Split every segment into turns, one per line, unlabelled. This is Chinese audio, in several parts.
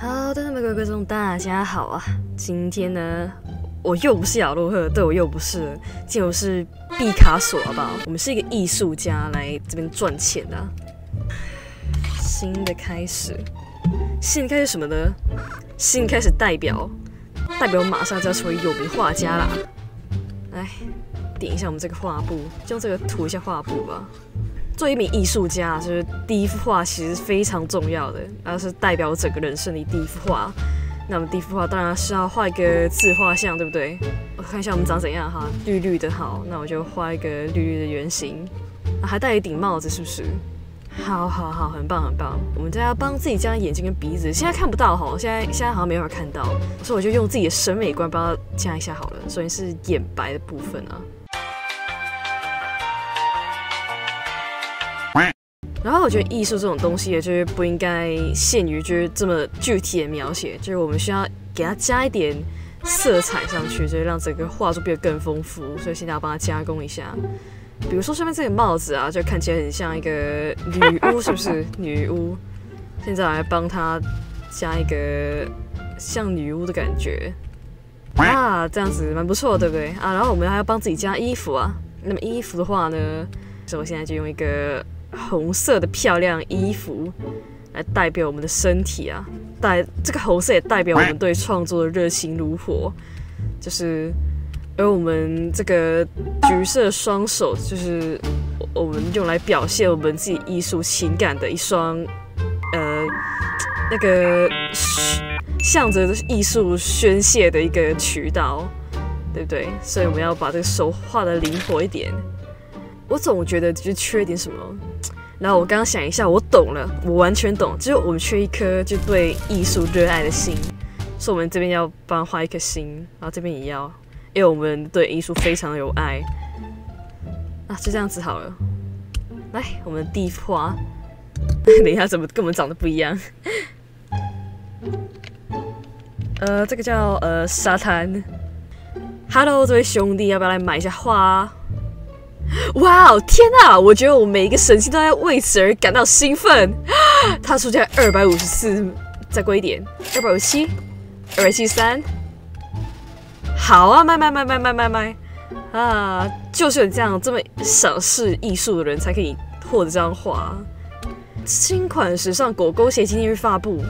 好的，那么各位观众大家好啊！今天呢，我又不是亚洛赫，对我又不是，就是毕卡索，好不好？我们是一个艺术家来这边赚钱的。新的开始，新开始什么呢？新开始代表，代表马上就要成为有名画家啦！来，点一下我们这个画布，就用这个涂一下画布吧。做一名艺术家，就是第一幅画其实非常重要的，然后是代表整个人生的第一幅画。那么第一幅画当然是要画一个自画像，对不对？我看一下我们长怎样哈，绿绿的好，那我就画一个绿绿的圆形，还戴一顶帽子，是不是？好好好，很棒很棒。我们就要帮自己加眼睛跟鼻子，现在看不到哈，现在现在好像没法看到，所以我就用自己的审美观帮它加一下好了。首先是眼白的部分啊。然后我觉得艺术这种东西，就是不应该限于就是这么具体的描写，就是我们需要给它加一点色彩上去，就是让整个画作变得更丰富。所以现在要帮它加工一下，比如说上面这个帽子啊，就看起来很像一个女巫，是不是女巫？现在来帮它加一个像女巫的感觉啊，这样子蛮不错，对不对啊？然后我们还要帮自己加衣服啊。那么衣服的话呢，所以我现在就用一个。红色的漂亮衣服来代表我们的身体啊，代这个红色也代表我们对创作的热情如火，就是而我们这个橘色双手就是我们用来表现我们自己艺术情感的一双呃那个向着艺术宣泄的一个渠道，对不对？所以我们要把这个手画的灵活一点。我总觉得就是缺点什么，然后我刚刚想一下，我懂了，我完全懂，就是我们缺一颗就对艺术热爱的心，所以我们这边要帮画一颗心，然后这边也要，因为我们对艺术非常有爱，啊，就这样子好了，来，我们第一画，等一下怎么跟我们长得不一样？呃，这个叫呃沙滩，Hello，这位兄弟，要不要来买一下花？哇哦，天啊！我觉得我每一个神器都在为此而感到兴奋。它出价二百五十四，再贵一点，二百五十七，二百七三。好啊，卖卖卖卖卖卖卖啊！就是有这样这么赏识艺术的人才可以获得这张画。新款时尚狗狗鞋今天日发布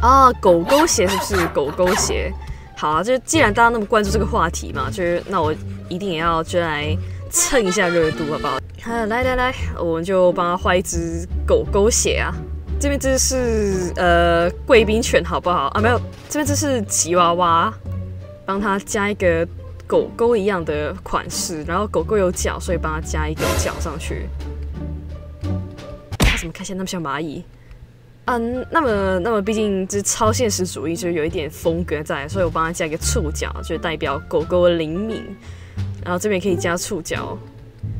啊！狗狗鞋是不是狗狗鞋？好啊，就既然大家那么关注这个话题嘛，就是那我一定也要就来。蹭一下热度好不好？啊，来来来，我们就帮他画一只狗狗鞋啊。这边这是呃贵宾犬好不好啊？没有，这边这是吉娃娃，帮他加一个狗狗一样的款式。然后狗狗有脚，所以帮他加一个脚上去。他怎么看起来那么像蚂蚁？嗯，那么那么毕竟这超现实主义，就是有一点风格在，所以我帮他加一个触角，就代表狗狗的灵敏。然后这边可以加触角，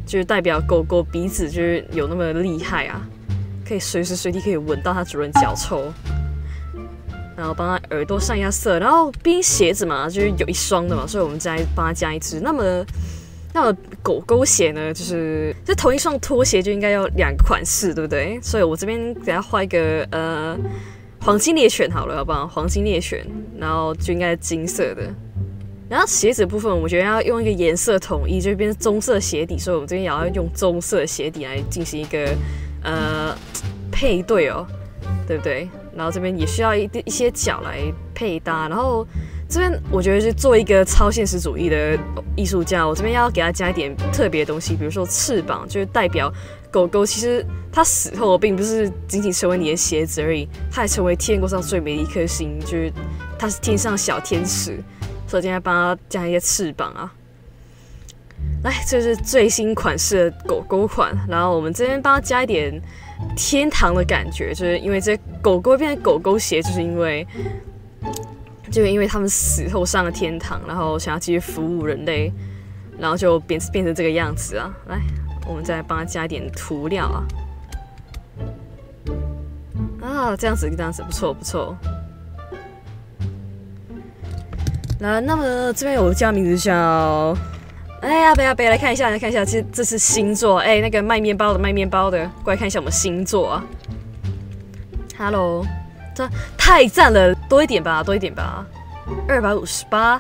就是代表狗狗鼻子就是有那么厉害啊，可以随时随地可以闻到它主人脚臭。然后帮它耳朵上一下色，然后毕竟鞋子嘛，就是有一双的嘛，所以我们再帮它加一只。那么，那么狗狗鞋呢，就是这同一双拖鞋就应该要两个款式，对不对？所以我这边给它画一个呃黄金猎犬好了，好不好？黄金猎犬，然后就应该金色的。然后鞋子部分，我觉得要用一个颜色统一，就变成棕色鞋底，所以我们这边也要用棕色鞋底来进行一个呃配对哦，对不对？然后这边也需要一一些脚来配搭。然后这边我觉得是做一个超现实主义的艺术家，我这边要给他加一点特别的东西，比如说翅膀，就是代表狗狗其实它死后并不是仅仅成为你的鞋子而已，它还成为天空上最美的一颗星，就是它是天上小天使。所以今天帮它加一些翅膀啊，来，这是最新款式的狗狗款，然后我们这边帮它加一点天堂的感觉，就是因为这狗狗变成狗狗鞋，就是因为，就因为他们死后上了天堂，然后想要继续服务人类，然后就变变成这个样子啊。来，我们再帮它加一点涂料啊，啊，这样子这样子不错不错。那那么这边有个叫名字叫，哎呀，贝呀贝，来看一下，来看一下，这这是星座，哎，那个卖面包的卖面包的，过来看一下我们星座啊。Hello，这太赞了，多一点吧，多一点吧。二百五十八，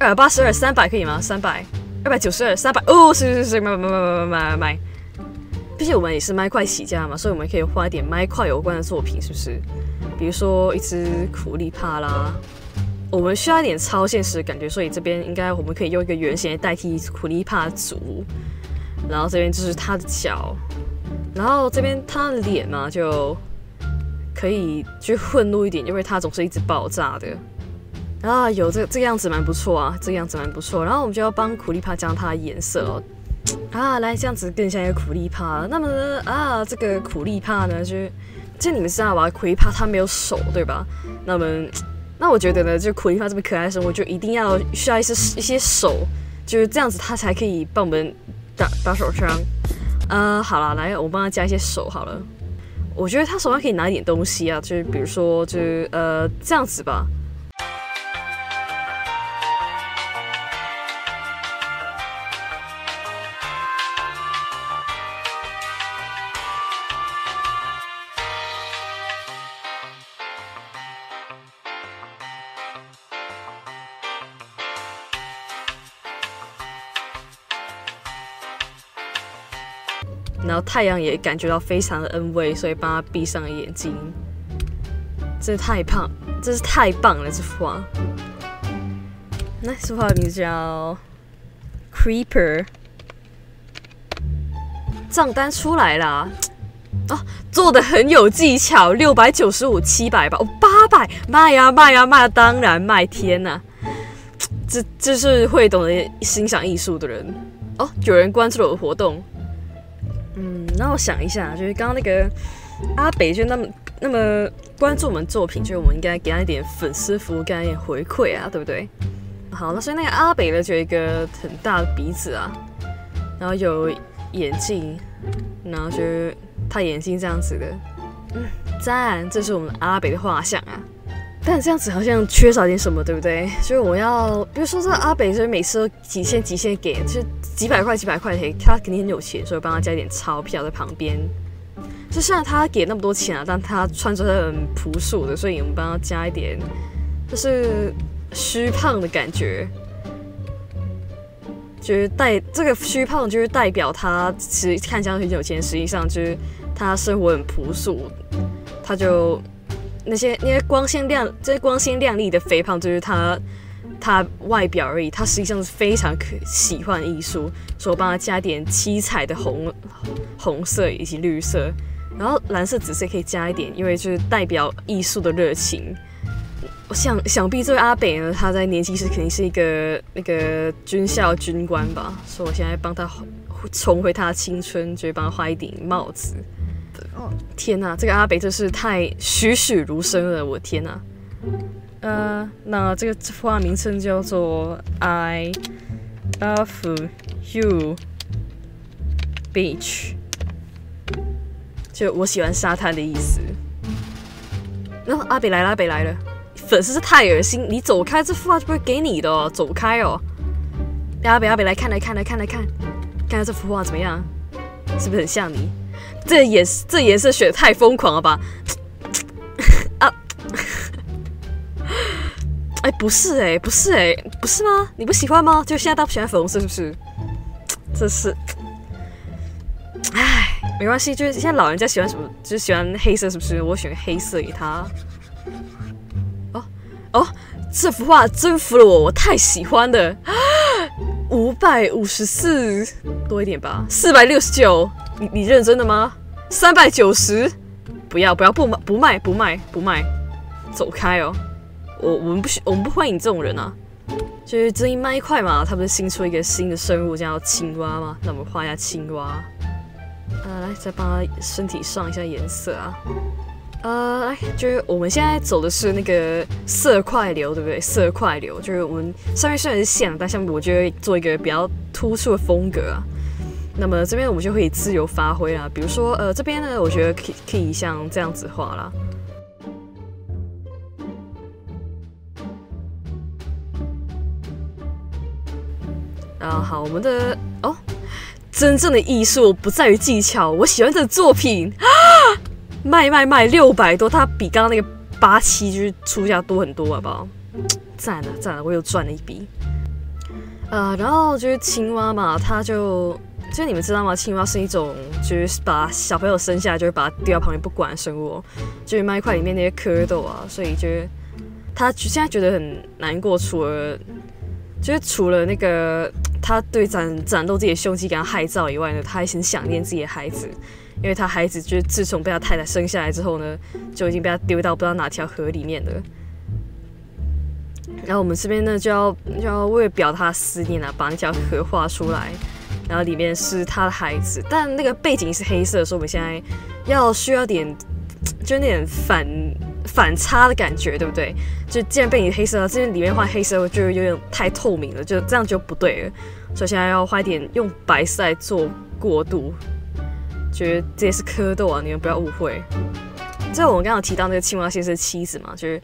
二百八十二，三百可以吗？三百，二百九十二，三百。哦，是是是，买买买买买买买。毕竟我们也是麦块起家嘛，所以我们可以画一点麦块有关的作品，是不是？比如说一只苦力怕啦。我们需要一点超现实的感觉，所以这边应该我们可以用一个圆形代替苦力怕足。然后这边就是他的脚，然后这边他的脸嘛，就可以去混入一点，因为他总是一直爆炸的。啊，有这这个样子蛮不错啊，这个样子蛮不错。然后我们就要帮苦力怕加上它的颜色哦。啊，来这样子更像一个苦力怕。那么啊，这个苦力怕呢，就就你们知道吧，苦力怕它没有手，对吧？那么那我觉得呢，就苦力怕这么可爱的生物，就一定要需要一些一些手，就是这样子，他才可以帮我们。打打手枪，呃，好了，来，我帮他加一些手好了。我觉得他手上可以拿一点东西啊，就是比如说，就是呃，这样子吧。然后太阳也感觉到非常的恩慰，所以帮他闭上了眼睛。这太胖，真是太棒了！这幅画，那这幅画名字叫 Creeper。账单出来了，啊，做的很有技巧，六百九十五，七百吧，哦，八百，卖呀卖呀卖，当然卖！天呐，这这是会懂得欣赏艺术的人哦。有人关注了我的活动。嗯，那我想一下，就是刚刚那个阿北，就那么那么关注我们作品，就是我们应该给他一点粉丝服务，给他一点回馈啊，对不对？好，那所以那个阿北呢，就有一个很大的鼻子啊，然后有眼镜，然后就是他眼睛这样子的，嗯，赞，这是我们阿北的画像啊。但这样子好像缺少点什么，对不对？所以我要，比如说这阿北，就是每次都几千几千给，就是几百块几百块，他肯定很有钱，所以帮他加一点钞票在旁边。就虽然他给那么多钱啊，但他穿着很朴素的，所以我们帮他加一点，就是虚胖的感觉，就是代这个虚胖就是代表他其实看起来很有钱，实际上就是他生活很朴素，他就。那些那些光鲜亮，这些光鲜亮丽的肥胖，就是他他外表而已。他实际上是非常可喜欢艺术，所以我帮他加点七彩的红红色以及绿色，然后蓝色、紫色可以加一点，因为就是代表艺术的热情。我想想必这位阿北呢，他在年轻时肯定是一个那个军校军官吧，所以我现在帮他重回他的青春，就会帮他画一顶帽子。天哪，这个阿北真是太栩栩如生了！我天哪，呃，那这个画名称叫做 I love you beach，就我喜欢沙滩的意思。然后阿北来了，阿北来了，粉丝是太恶心，你走开，这幅画就不会给你的哦，走开哦。阿北阿北来看来看来看来看，看看这幅画怎么样？是不是很像你？这颜这颜色选的太疯狂了吧！啊，哎，不是哎，不是哎，不是吗？你不喜欢吗？就现在大家不喜欢粉红色是不是？这是，哎，没关系，就是现在老人家喜欢什么，就是喜欢黑色是不是？我选黑色给他。哦哦，这幅画征服了我，我太喜欢了。五百五十四多一点吧，四百六十九。你你认真的吗？三百九十，不要不要不卖不卖不卖不卖，走开哦！我我们不我们不欢迎这种人啊！就是这一麦块嘛，他不是新出一个新的生物叫青蛙吗？那我们画一下青蛙。呃，来再帮他身体上一下颜色啊。呃，来就是我们现在走的是那个色块流，对不对？色块流就是我们上面虽然是线，但下面我觉得做一个比较突出的风格啊。那么这边我们就可以自由发挥啦，比如说，呃，这边呢，我觉得可以可以像这样子画啦。啊，好，我们的哦，真正的艺术不在于技巧，我喜欢这作品 啊，卖卖卖六百多，它比刚刚那个八七就是出价多很多，好不好？赞了赞了，我又赚了一笔。呃，然后就是青蛙嘛，它就就你们知道吗？青蛙是一种就是把小朋友生下来就会把它丢到旁边不管的生物，就是麦块里面那些蝌蚪啊，所以就是他现在觉得很难过，除了就是除了那个他对展展露自己的胸肌感到害臊以外呢，他还很想念自己的孩子，因为他孩子就是自从被他太太生下来之后呢，就已经被他丢到不知道哪条河里面了。然后我们这边呢，就要就要为表他思念啊，把那条河画出来，然后里面是他的孩子，但那个背景是黑色，所以我们现在要需要点，就那点反反差的感觉，对不对？就既然背景黑色，这边里面画黑色就有点太透明了，就这样就不对了，所以现在要画一点用白色来做过渡，觉得这也是蝌蚪啊，你们不要误会。这我们刚刚提到那个青蛙先生的妻子嘛，就是。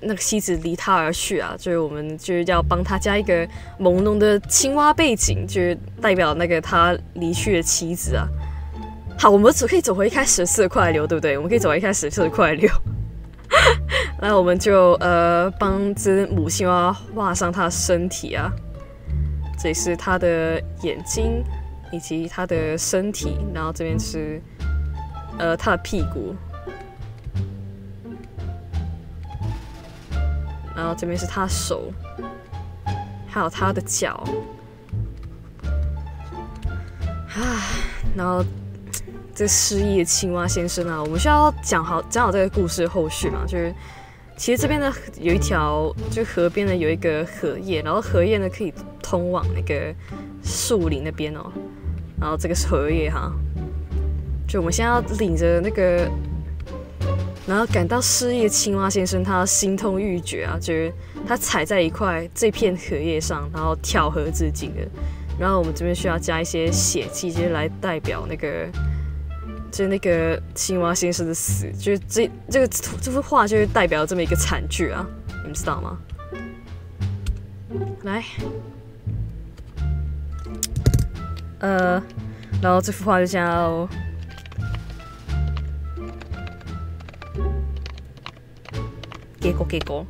那个妻子离他而去啊，就是我们就是要帮他加一个朦胧的青蛙背景，就是代表那个他离去的妻子啊。好，我们只可以走回一开始四块流，对不对？我们可以走回一开始四块流。那我们就呃帮只母青蛙画上它的身体啊，这里是它的眼睛以及它的身体，然后这边是呃它的屁股。然后这边是他手，还有他的脚，啊，然后这失忆的青蛙先生啊，我们需要讲好讲好这个故事后续嘛？就是其实这边呢有一条，就河边呢有一个荷叶，然后荷叶呢可以通往那个树林那边哦，然后这个是荷叶哈，就我们现在要领着那个。然后感到失忆的青蛙先生，他心痛欲绝啊，就是他踩在一块这片荷叶上，然后跳河自尽了。然后我们这边需要加一些血迹，就是来代表那个，就是那个青蛙先生的死，就是这这个这幅画就是代表这么一个惨剧啊，你们知道吗？来，呃，然后这幅画就叫。给过给过，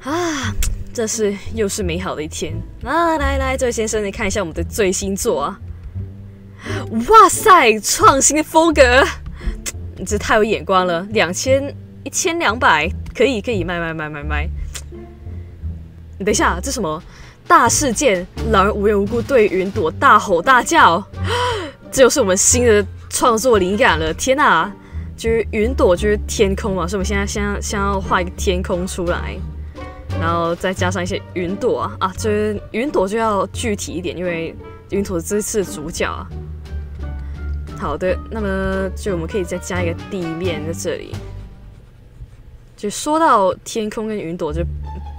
啊，这是又是美好的一天啊！来来，这位先生，你看一下我们的最新作啊！哇塞，创新的风格，你这太有眼光了！两千一千两百，可以可以卖卖卖卖卖！你等一下，这什么大事件？老人无缘无故对云朵大吼大叫，这就是我们新的创作灵感了！天哪！就是云朵，就是天空嘛，所以我们现在先先要画一个天空出来，然后再加上一些云朵啊啊，就是云朵就要具体一点，因为云朵是这次主角啊。好的，那么就我们可以再加一个地面在这里。就说到天空跟云朵，就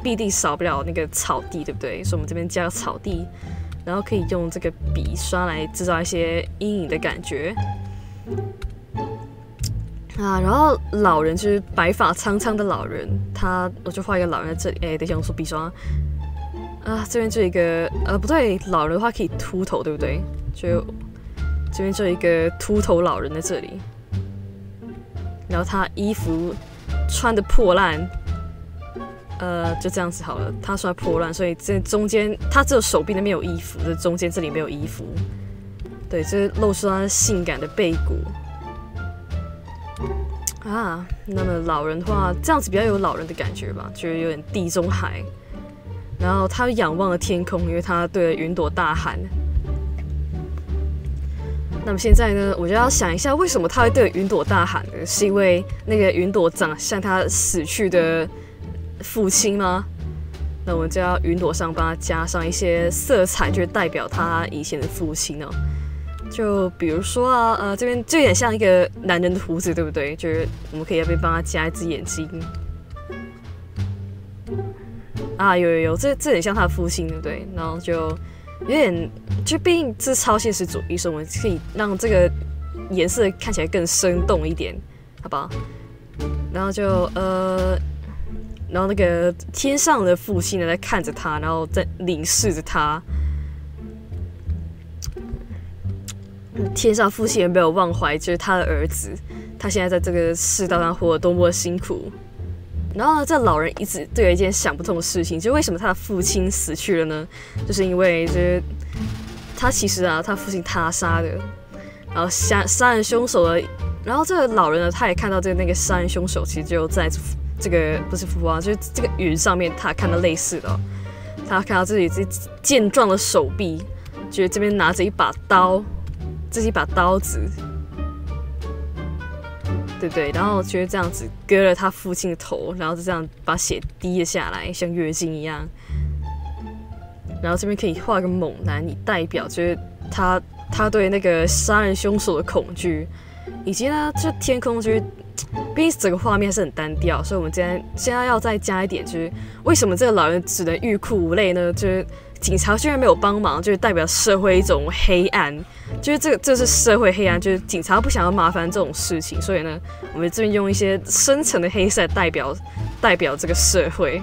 必定少不了那个草地，对不对？所以我们这边加个草地，然后可以用这个笔刷来制造一些阴影的感觉。啊，然后老人就是白发苍苍的老人，他我就画一个老人在这里。哎，等一下，我说笔刷啊，这边就一个呃，不对，老人的话可以秃头，对不对？就这边就一个秃头老人在这里，然后他衣服穿的破烂，呃，就这样子好了。他穿破烂，所以这中间他只有手臂那边有衣服，这中间这里没有衣服。对，这露出他性感的背骨。啊，那么老人的话，这样子比较有老人的感觉吧，就是有点地中海。然后他仰望了天空，因为他对着云朵大喊。那么现在呢，我就要想一下，为什么他会对云朵大喊呢？是因为那个云朵长得像他死去的父亲吗？那我们就要云朵上帮他加上一些色彩，就代表他以前的父亲哦。就比如说啊，呃，这边就有点像一个男人的胡子，对不对？就是我们可以要不要帮他加一只眼睛？啊，有有有，这这很像他的父亲，对不对？然后就有点，就毕竟这是超现实主义，所以我们可以让这个颜色看起来更生动一点，好不好？然后就呃，然后那个天上的父亲呢在看着他，然后在凝视着他。天上父亲也没有忘怀，就是他的儿子，他现在在这个世道上活得多么辛苦。然后呢，这老人一直对有一件想不通的事情，就是为什么他的父亲死去了呢？就是因为就是他其实啊，他父亲他杀的，然后杀杀人凶手的，然后这个老人呢，他也看到这个那个杀人凶手其实就在这个不是福啊，就是这个云上面，他看到类似的，他看到自己这健壮的手臂，觉得这边拿着一把刀，这是一把刀子。对不对？然后就是这样子割了他父亲的头，然后就这样把血滴了下来，像月经一样。然后这边可以画个猛男，以代表就是他他对那个杀人凶手的恐惧，以及呢，这天空就是，毕竟整个画面是很单调，所以我们今天现在要再加一点，就是为什么这个老人只能欲哭无泪呢？就是警察居然没有帮忙，就是代表社会一种黑暗。就是这个，这是社会黑暗，就是警察不想要麻烦这种事情，所以呢，我们这边用一些深层的黑色代表代表这个社会。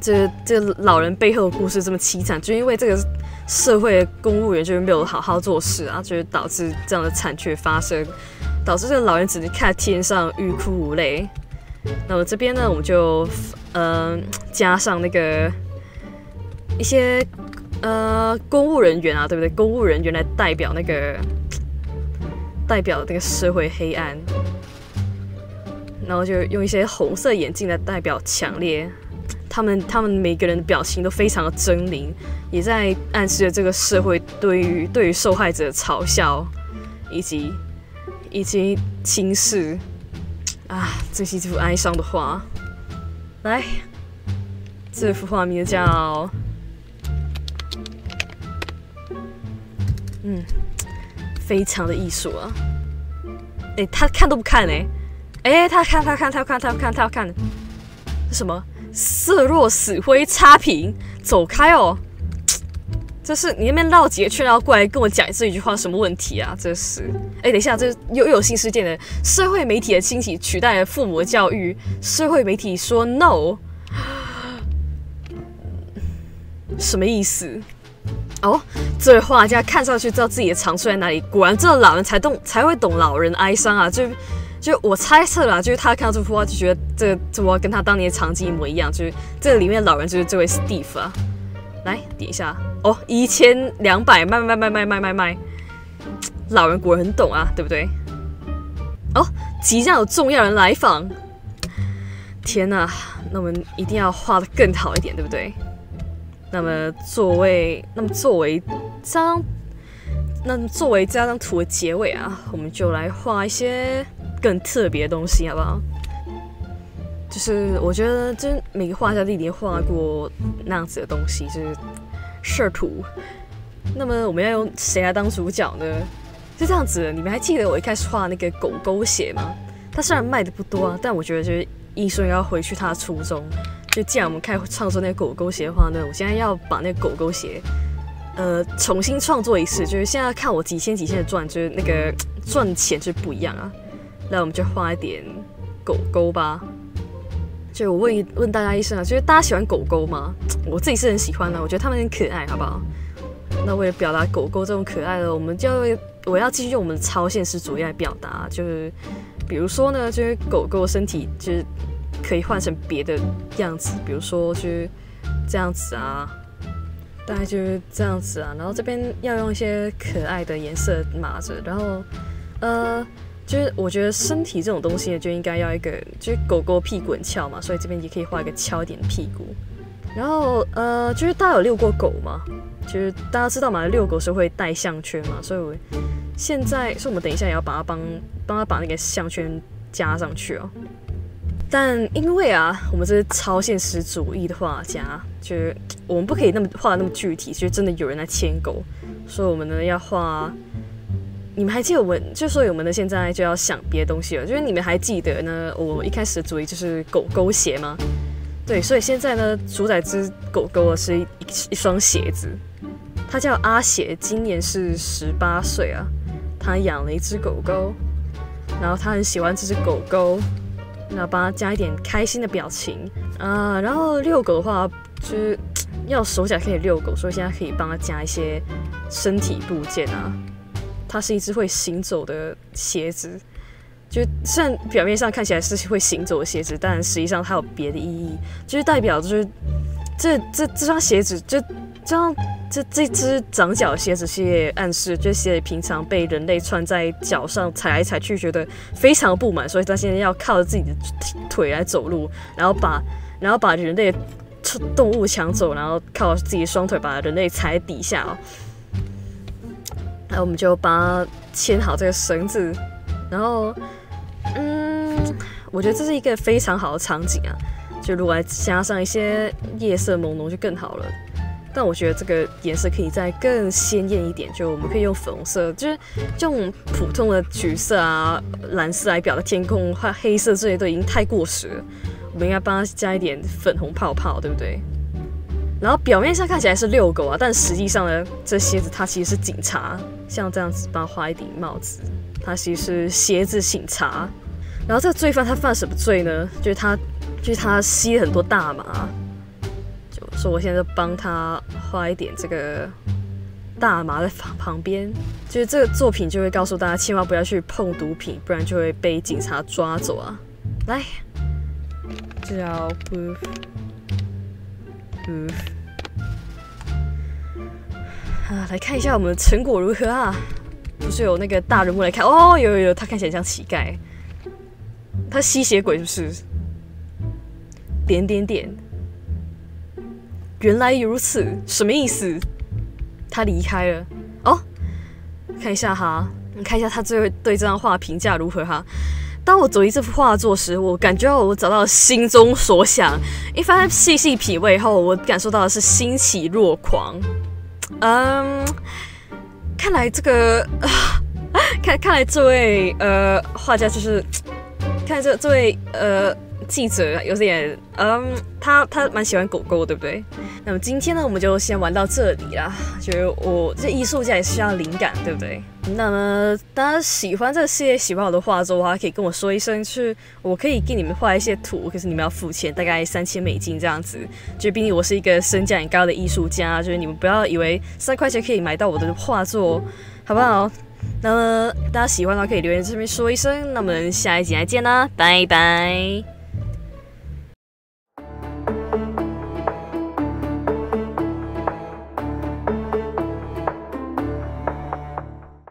这这老人背后的故事这么凄惨，就因为这个社会公务员就是没有好好做事啊，就是导致这样的惨剧发生，导致这个老人只能看天上欲哭无泪。那么这边呢，我们就嗯加上那个一些。呃，公务人员啊，对不对？公务人员来代表那个，代表那个社会黑暗，然后就用一些红色眼镜来代表强烈。他们他们每个人的表情都非常的狰狞，也在暗示着这个社会对于对于受害者的嘲笑以及以及轻视。啊，这是一幅哀伤的画。来，这幅画名字叫。嗯，非常的艺术啊！哎，他看都不看哎，哎，他看他看他看他看他要看，什么？色若死灰差评，走开哦！这是你那边绕几个圈，然后过来跟我讲这一句话，什么问题啊？这是，哎，等一下，这又又有新事件了，社会媒体的兴起取代了父母的教育，社会媒体说 no，什么意思？哦，这位画家看上去知道自己的长处在哪里。果然，这个老人才懂，才会懂老人哀伤啊！就就我猜测啦，就是他看到这幅画就觉得这这幅画跟他当年的场景一模一样。就是这里面老人就是这位 Steve 啊。来点一下哦，一千两百卖卖卖卖卖卖卖，老人果然很懂啊，对不对？哦，即将有重要人来访。天哪，那我们一定要画的更好一点，对不对？那么作为那么作为这张那么作为这张图的结尾啊，我们就来画一些更特别的东西，好不好？就是我觉得，就是每个画家都一定画过那样子的东西，就是设图。那么我们要用谁来当主角呢？就这样子，你们还记得我一开始画那个狗狗鞋吗？它虽然卖的不多啊，但我觉得就是艺术要回去它的初衷。就既然我们开创作那狗狗鞋的话呢，我现在要把那狗狗鞋，呃，重新创作一次。就是现在看我几千几千的赚，就是那个赚钱就不一样啊。那我们就画一点狗狗吧。就我问一问大家一声啊，就是大家喜欢狗狗吗？我自己是很喜欢的，我觉得它们很可爱，好不好？那为了表达狗狗这种可爱的，我们就我要继续用我们的超现实主义来表达，就是比如说呢，就是狗狗身体就是。可以换成别的样子，比如说就是这样子啊，大概就是这样子啊。然后这边要用一些可爱的颜色码着，然后呃，就是我觉得身体这种东西呢，就应该要一个，就是狗狗屁股很翘嘛，所以这边也可以画一个翘一点的屁股。然后呃，就是大家有遛过狗吗？就是大家知道嘛，遛狗是会带项圈嘛，所以我现在，所以我们等一下也要把它帮帮他把那个项圈加上去哦。但因为啊，我们这是超现实主义的画家，就是我们不可以那么画的那么具体，就真的有人来牵狗，所以我们呢要画。你们还记得我们，就说我们呢现在就要想别的东西了，就是你们还记得呢？我一开始的主意就是狗狗鞋吗？对，所以现在呢，主宰只狗狗是一一双鞋子，它叫阿鞋，今年是十八岁啊，他养了一只狗狗，然后他很喜欢这只狗狗。那帮他加一点开心的表情啊，然后遛狗的话，就是要手脚可以遛狗，所以现在可以帮他加一些身体部件啊。它是一只会行走的鞋子。就虽然表面上看起来是会行走的鞋子，但实际上它有别的意义，就是代表就是这这这双鞋子就这样这这只长脚的鞋子是暗示这些平常被人类穿在脚上踩来踩去，觉得非常不满，所以他现在要靠着自己的腿来走路，然后把然后把人类动物抢走，然后靠自己双腿把人类踩底下哦。那我们就帮它牵好这个绳子，然后。嗯，我觉得这是一个非常好的场景啊！就如果加上一些夜色朦胧就更好了。但我觉得这个颜色可以再更鲜艳一点，就我们可以用粉红色，就是用普通的橘色啊、蓝色来表达天空，或黑色这些都已经太过时了。我们应该帮它加一点粉红泡泡，对不对？然后表面上看起来是遛狗啊，但实际上呢，这鞋子它其实是警察，像这样子帮他画一顶帽子。他其实是鞋子警察，然后这个罪犯他犯什么罪呢？就是他，就是他吸了很多大麻。就说我现在就帮他画一点这个大麻在旁旁边，就是这个作品就会告诉大家，千万不要去碰毒品，不然就会被警察抓走啊！来，这叫 boof boof，啊，来看一下我们的成果如何啊！不是有那个大人物来看哦，有有有，他看起来像乞丐，他吸血鬼是不是？点点点，原来如此，什么意思？他离开了哦，看一下哈，你看一下他最后对这张画评价如何哈？当我走进这幅画作时，我感觉我找到了心中所想，一番细细品味后，我感受到的是欣喜若狂，嗯。看来这个，看看来这位呃画家就是，看这这位呃记者有点嗯，他他蛮喜欢狗狗，对不对？那么今天呢，我们就先玩到这里啦。就我这艺术家也需要灵感，对不对？那么大家喜欢这个系列，喜欢我的画作的话，可以跟我说一声，去我可以给你们画一些图，可是你们要付钱，大概三千美金这样子。就毕竟我是一个身价很高的艺术家，就是你们不要以为三块钱可以买到我的画作，好不好？那么大家喜欢的话，可以留言这边说一声。那我们下一集再见啦，拜拜。